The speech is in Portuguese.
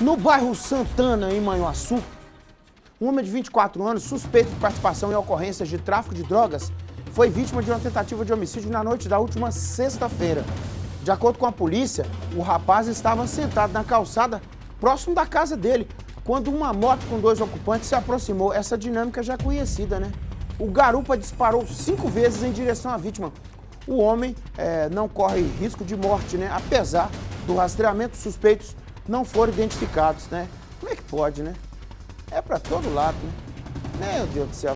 No bairro Santana, em Manhuaçu, um homem de 24 anos, suspeito de participação em ocorrências de tráfico de drogas, foi vítima de uma tentativa de homicídio na noite da última sexta-feira. De acordo com a polícia, o rapaz estava sentado na calçada próximo da casa dele, quando uma moto com dois ocupantes se aproximou. Essa dinâmica já é conhecida, né? O garupa disparou cinco vezes em direção à vítima. O homem é, não corre risco de morte, né? Apesar do rastreamento, suspeitos não foram identificados, né? Como é que pode, né? É para todo lado, né? Meu Deus do céu.